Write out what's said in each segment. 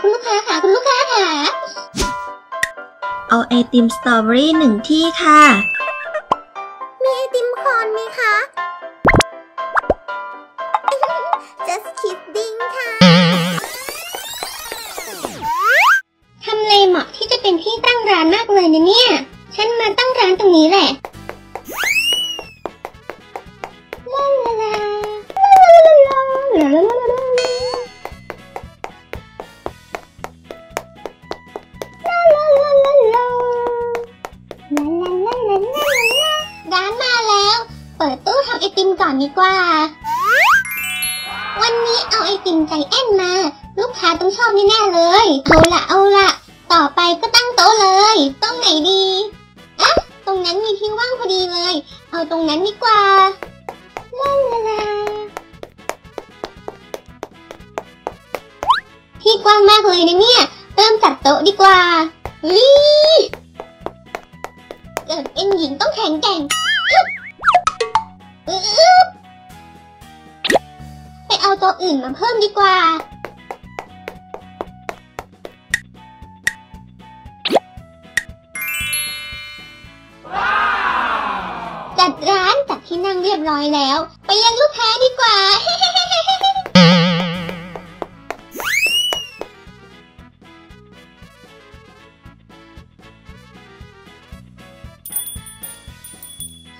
คุณลูกค้าค่ะคุณลูกค้าค่ะ เอาไอติมสตรอเบอรี่หนึ่งที่ค่ะ อบแน่ๆเลย เอาละเอาละต่อไปก็ตั้งโต๊ะเลยต้องไหนดีอะตรงนั้นมีที่ว่างพอดีเลย เอาตรงนั้นดีกว่าลาลาลาที่กว้างมากเลยนะเนี่ย เริ่มจัดโต๊ะดีกว่าวิเกิดเป็นหญิงต้องแข็งแกร่งไปเอาโต๊ะอื่นมาเพิ่มดีกว่า จัดร้านจัดที่นั่งเรียบร้อยแล้ว ไปยังลูกค้าดีกว่า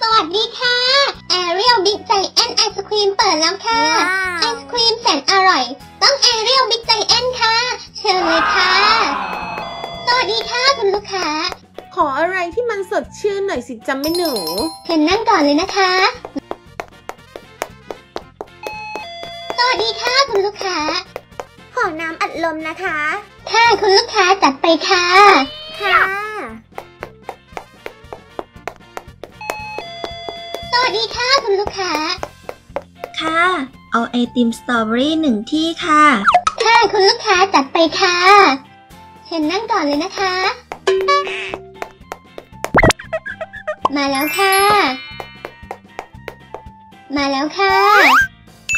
สวัสดีค่ะ Ariel Big Giant ไอศครีมเปิดแล้วค่ะ ไอศครีมแสนอร่อย ต้อง Ariel Big Giant ค่ะ เชิญเลยค่ะ สวัสดีค่ะคุณลูกค้าข ออะไรที่มันสดชื่นหน่อยสิจำไม่หนูเชิญนั่งก่อนเลยนะคะ สวัสดีค่ะคุณลูกค้า ขอน้ำอัดลมนะคะ ค่ะคุณลูกค้าจัดไปค่ะ ค่ะ สวัสดีค่ะคุณลูกค้า ค่ะ เอาไอติมสตรอเบอรี่หนึ่งที่ค่ะ ค่ะคุณลูกค้าจัดไปค่ะเชิญนั่งก่อนเลยนะคะ มาแล้วค่ะ มาแล้วค่ะ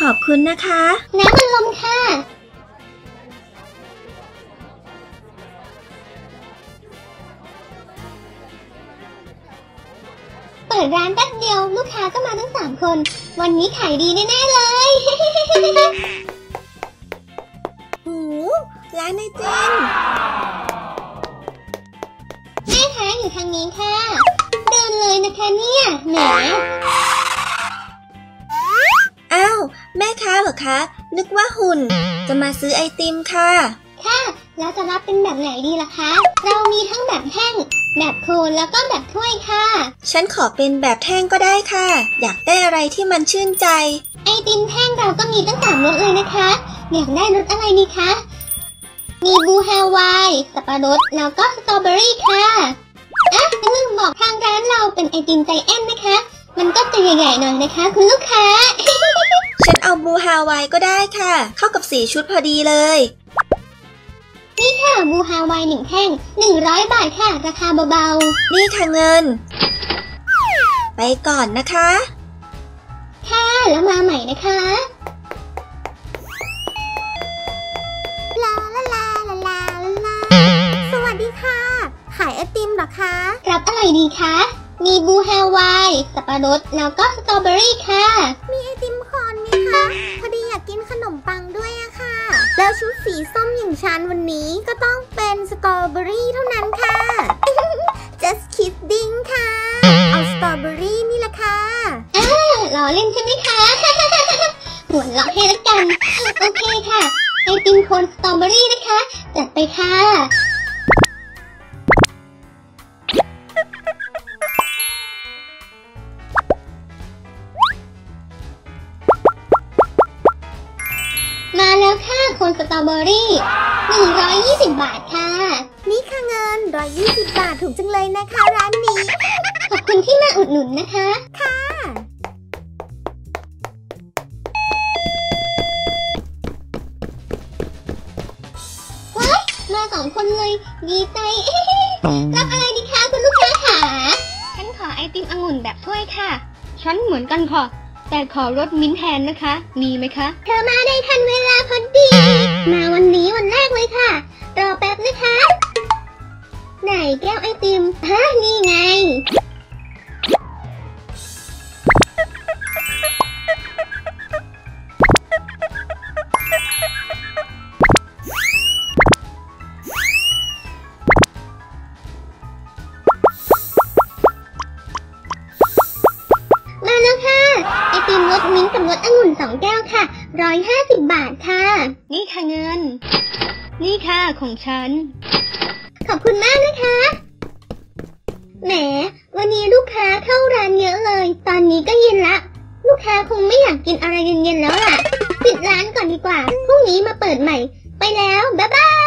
ขอบคุณนะคะ น้ำมันลมค่ะ เปิดร้านแป๊บเดียวลูกค้าก็มาทั้งสามคน วันนี้ขายดีแน่ๆเลย หูร้านไอติมแม่ค้าอยู่ทางนี้ค่ะ เดินเลยนะคะเนี่ยแหมอ้าว แม่ค้าเหรอคะ นึกว่าหุ่น จะมาซื้อไอติมค่ะ ค่ะ แล้วจะรับเป็นแบบไหนดีล่ะคะ เรามีทั้งแบบแท่งแบบโคนแล้วก็แบบถ้วยค่ะ ฉันขอเป็นแบบแท่งก็ได้ค่ะ อยากได้อะไรที่มันชื่นใจ ไอติมแท่งเราก็มีตั้งสามรสเลยนะคะ อยากได้รสอะไรดีคะ มีบลูฮาวาย สับปะรด แล้วก็สตรอเบอรี่ค่ะ อะลืมบอกทางร้านเราเป็นไอติมใจแอนนะคะ มันก็จะใหญ่ๆหน่อยนะคะ คุณลูกค้า ฉันเอาบลูฮาวายก็ได้ค่ะ เข้ากับสีชุดพอดีเลย นี่ค่ะบลูฮาวายหนึ่งแท่งหนึ่งร้อยบาทค่ะ ราคาเบานี่ค่ะเงิน ไปก่อนนะคะๆค่ะแล้วมาใหม่นะคะายไอติมเหรอคะ รับอะไรดีคะ มีบลูฮาวาย สับปะรด แล้วก็สตรอเบอรี่ค่ะ มีไอติมคอนไหมคะ พอดีอยากกินขนมปังด้วยอะค่ะ แล้วชุดสีส้มอย่างฉันวันนี้ก็ต้องเป็นสตรอเบอรี่เท่านั้นค่ะ just kidding ค่ะ เอาสตรอเบอรี่นี่แหละค่ะล้อเล่นใช่ไหมคะหัวเราะให้ละกัน โอเคค่ะ ไอติมโคนสตรอเบอรี่นะคะ จัดไปค่ะ ค่ะโคนสตรอเบอรี่ 120 บาทค่ะ นี่ค่ะเงิน 120 บาทถูกจังเลยนะคะร้านนี้ ขอบคุณที่มาอุดหนุนนะคะ ค่ะ ว้ายมาสองคนเลย ดีใจ รับอะไรดีคะคุณลูกค้าขาฉันขอไอติมองุ่นแบบถ้วยค่ะ ฉันเหมือนกันค่ะ แต่ขอรถมิ้นแทนนะคะ มีไหมคะ เธอมาได้ทันเวลาพอดี มาวันนี้วันแรกเลยค่ะ รอแป๊บนะคะ ไหนแก้วไอติมฮะนี่ไง ไอติมรสมิ้นท์กับรสองุ่นสองแก้วค่ะร้อยห้าสิบบาทค่ะ นี่ค่ะเงิน นี่ค่ะของฉัน ขอบคุณมากนะคะ แหม วันนี้ลูกค้าเข้าร้านเยอะเลย ตอนนี้ก็เย็นละ ลูกค้าคงไม่อยากกินอะไรเย็นๆแล้วล่ะ ปิดร้านก่อนดีกว่า พรุ่งนี้มาเปิดใหม่ ไปแล้ว บ๊ายบาย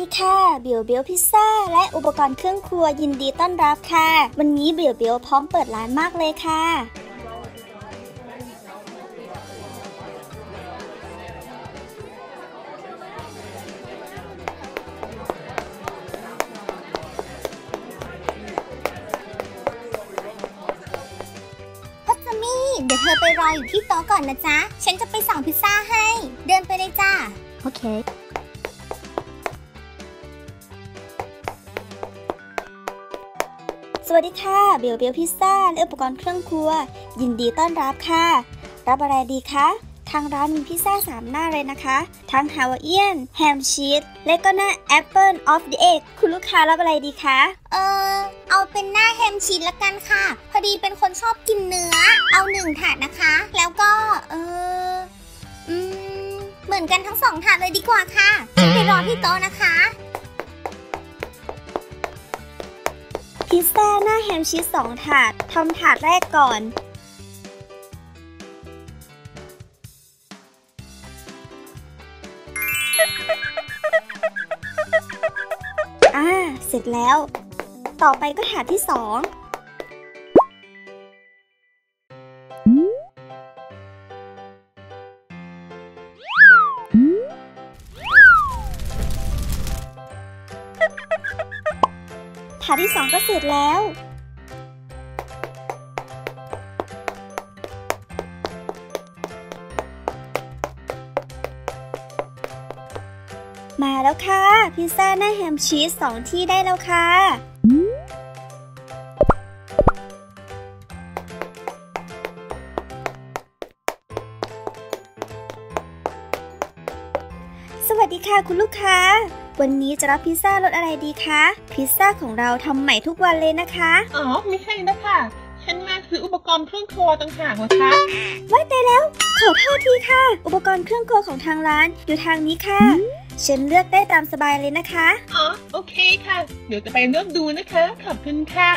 ดีค่ะ เบียวเบียวพิซซ่าและอุปกรณ์เครื่องครัวยินดีต้อนรับค่ะ วันนี้เบียวเบียวพร้อมเปิดร้านมากเลยค่ะพัสมี่เดี๋ยวเธอไปรออยู่ที่โต๊ะก่อนนะจ๊ะ ฉันจะไปสั่งพิซซ่าให้ เดินไปเลยจ้า โอเค สวัสดีค่ะ เบียวเบียวพิซซ่าและอุปกรณ์เครื่องครัว ยินดีต้อนรับค่ะ รับอะไรดีคะ ทางร้านมีพิซซ่า3หน้าเลยนะคะ ทั้ง Hawaiian แฮมชีส และก็หน้า apple of the egg คุณลูกค้ารับอะไรดีคะ เออ เอาเป็นหน้าแฮมชีสละกันค่ะ พอดีเป็นคนชอบกินเนื้อ เอาหนึ่งถาดนะคะ แล้วก็ เอออืมเหมือนกันทั้งสองถาดเลยดีกว่าค่ะฉันไปรอที่โต๊ะนะคะ พิซซ่าหน้าแฮมชีสสองถาด ทำถาดแรกก่อน อ่า เสร็จแล้ว ต่อไปก็ถาดที่สองาที่สองก็เสร็จแล้ว มาแล้วค่ะ พิซซ่าหน้าแฮมชีสสองที่ได้แล้วค่ะสวัสดีค่ะคุณลูกค้า วันนี้จะรับพิซซ่ารสอะไรดีคะ พิซซ่าของเราทำใหม่ทุกวันเลยนะคะ อ๋อไม่ใช่นะคะฉันมาซื้ออุปกรณ์เครื่องครัวต่างหากนะคะว่าแต่แล้วขอโทษทีค่ะ อุปกรณ์เครื่องครัวของทางร้านอยู่ทางนี้ค่ะฉันเลือกได้ตามสบายเลยนะคะ อ๋อ โอเคค่ะ เดี๋ยวจะไปเลือกดูนะคะ ขอบคุณค่ะ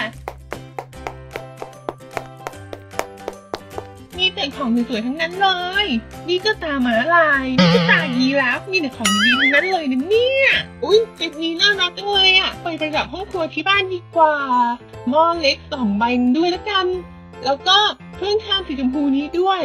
มีแต่ของสวยๆทั้งนั้นเลย นี่ก็ตาหมาลาย นี่ก็ตายีราฟมีแต่ของดีๆทั้งนั้นเลยนะเนี่ย อุ้ยเซ็ตนี้น่ารักจังเลยอะไปประดับห้องครัวที่บ้านดีกว่า หม้อเล็กสองใบด้วยละกัน แล้วก็เครื่องทานสีชมพูนี้ด้วย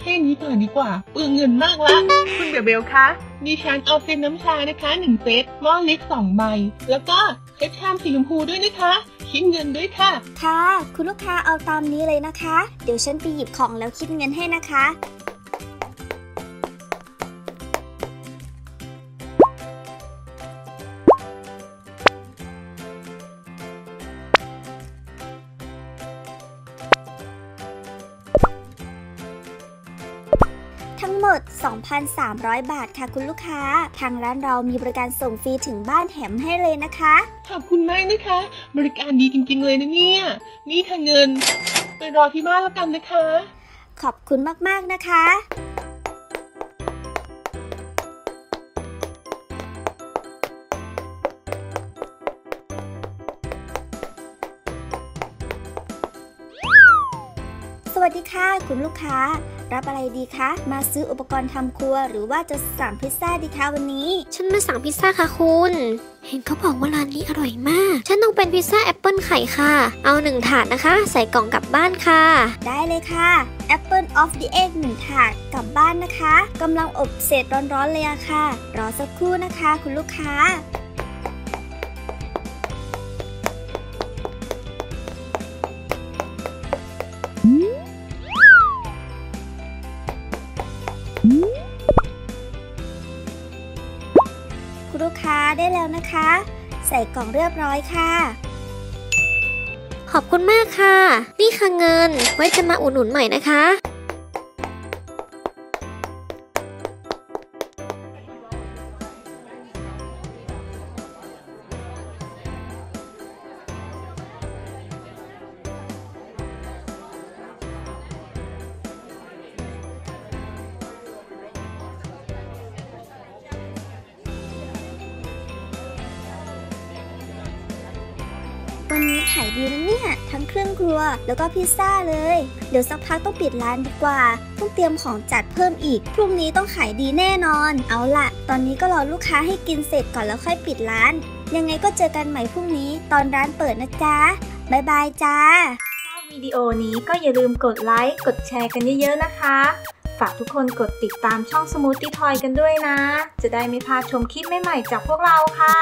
แค่นี้ก่อนดีกว่า เปลืองเงินมากละคุณเบลเบลคะดิฉันเอาเซตน้ำชานะคะหนึ่งเซตหม้อเล็กสองใบ แล้วก็เซตชามสีชมพูด้วยนะคะ คิดเงินด้วยค่ะ ค่ะ คุณลูกค้าเอาตามนี้เลยนะคะ เดี๋ยวฉันไปหยิบของแล้วคิดเงินให้นะคะ 2,300 บาทค่ะคุณลูกค้า ทางร้านเรามีบริการส่งฟรีถึงบ้านแถมให้เลยนะคะ ขอบคุณมากนะคะ บริการดีจริงๆเลยนะเนี่ย นี่ค่ะเงิน ไปรอที่บ้านแล้วกันนะคะ ขอบคุณมากๆนะคะ ค่ะคุณลูกค้า รับอะไรดีคะ มาซื้ออุปกรณ์ทำครัว หรือว่าจะสั่งพิซซ่าดีคะวันนี้ ฉันมาสั่งพิซซ่าค่ะคุณ เห็นเขาบอกว่าร้านนี้อร่อยมาก ฉันต้องเป็นพิซซ่าแอปเปิลไข่ค่ะ เอาหนึ่งถาดนะคะ ใส่กล่องกลับบ้านค่ะ ได้เลยค่ะ Apple of the Egg หนึ่งถาดกลับบ้านนะคะกำลังอบเสร็จร้อนๆเลยอะค่ะ รอสักครู่นะคะ คุณลูกค้า กค้าได้แล้วนะคะ ใส่กล่องเรียบร้อยค่ะ ขอบคุณมากค่ะ นี่ค่ะเงิน ไว้จะมาอุดหนุนใหม่นะคะ วันนี้ขายดีนะเนี่ย ทั้งเครื่องครัวแล้วก็พิซซ่าเลย เดี๋ยวสักพักต้องปิดร้านดีกว่า ต้องเตรียมของจัดเพิ่มอีก พรุ่งนี้ต้องขายดีแน่นอน เอาล่ะ ตอนนี้ก็รอลูกค้าให้กินเสร็จก่อนแล้วค่อยปิดร้าน ยังไงก็เจอกันใหม่พรุ่งนี้ตอนร้านเปิดนะจ๊ะบ๊ายบายจ้าวิดีโอนี้ก็อย่าลืมกดไลค์กดแชร์กันเยอะๆนะคะ ฝากทุกคนกดติดตามช่อง Smoothie Toy กันด้วยนะ จะได้ไม่พลาดชมคลิปใหม่ๆจากพวกเราค่ะ